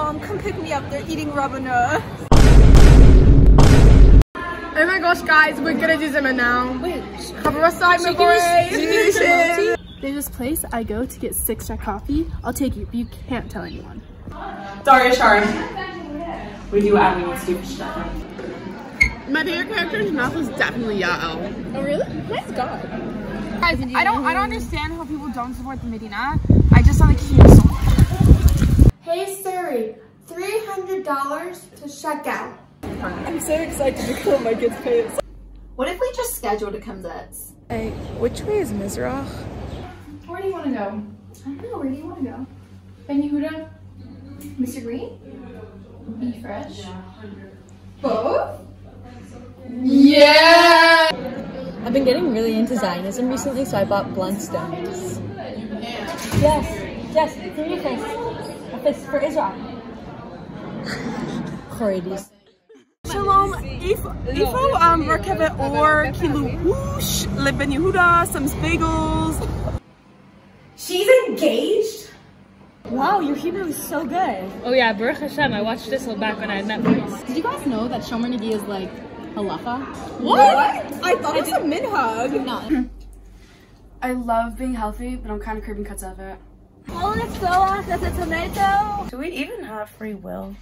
mom, come pick me up. They're eating rabanah. Oh my gosh, guys, we're gonna do Zimmer now. Wait, Cover us side, my boy. There's this place I go to get six shot coffee. I'll take you, but you can't tell anyone. Daria Shari. We do what we need to do for stuff. My favorite character's mouth is definitely Yael. Oh really? Nice God. Guys, I don't, I don't mm. understand how people don't support the Medina. I just want to keep it so Hey Siri, $300 to check out. I'm so excited to kill my kids' pants. What if we just scheduled a Kumsitz? Hey, which way is Mizrach? Where do you want to go? I don't know, where do you want to go? Ben Yehuda? Mr. Green? Be Fresh? Both? Yeah! I've been getting really into Zionism recently, so I bought Blundstones. Yes, yes, give me a fist. A fist for Israel. Choredes. Shalom, Ifo, Ifo um, Merkava or Kilu Whoosh, Liban Yehuda, some bagels. She's engaged? Wow, your Hebrew is so good. Oh yeah, Baruch Hashem. I watched this back when I had Netflix. Did you guys know that Shomer Negiah is like halacha? What? I thought it was a minhag. No. I love being healthy, but I'm kind of craving cuts of it. Oh, let's go off. That's a tomato. Do we even have free will?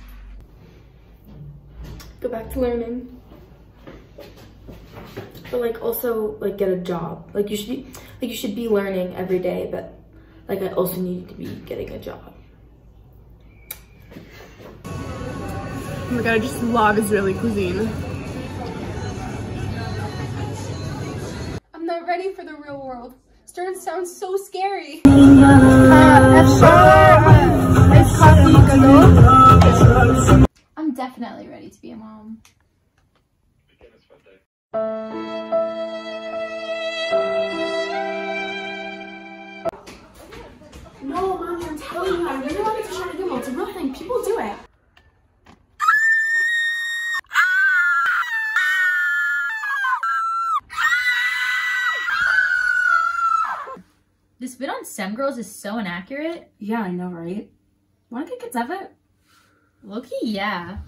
Go back to learning. But like also like get a job. Like you should be like you should be learning every day, but like I also need to be getting a job. Oh my god, I just love Israeli cuisine. I'm not ready for the real world. Starting to sound so scary. I'm definitely ready to be a mom. No, mommy, I'm telling you, I really wanted to try to do It's a real thing. People do it. This bit on STEM girls is so inaccurate. Yeah, I know, right? Wanna get kids of it? Loki, yeah.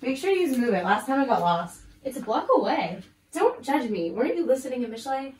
Make sure you move it. Last time I got lost. It's a block away. Don't judge me. Weren't you listening to Michelet?